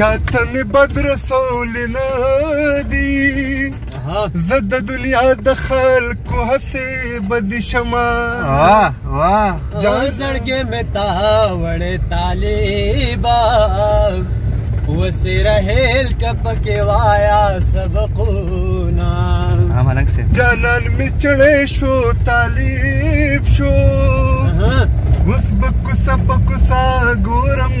چاته مې بد رسول نه دي زه د دنیا د خلکو هسې بد شمه واه واه جان زړګې مې تا وړې طالبا وسې رهل کپکې وایا سبقونه امرنګ سه جانان مې چړې شو طالب شو وس بکو سبکو سا ګورم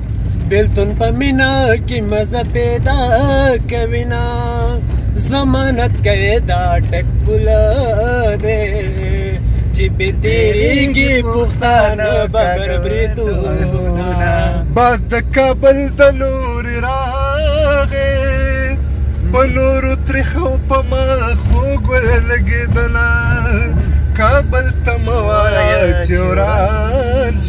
بیلتون په مینا کې مزه پیدا کوي نه ضمانت کوي دا ټک پول دی چې به تیریږي پښتانه بغیر بریدونه باد د کابل د لوري راغې په لورو تریخو په ما خوږ ولګېدله کابل ته مه وایه چې وران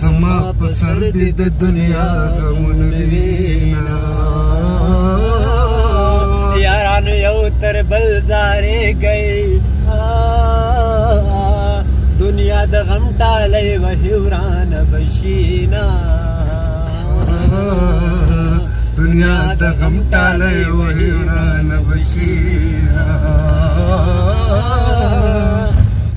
زما په سر دې د دنیا غمونه وینا یاران یو تر بل زارې گئی دنیا د غم ټالې وهي وران بشینا دنیا د غم ټالې وهي وران بشینا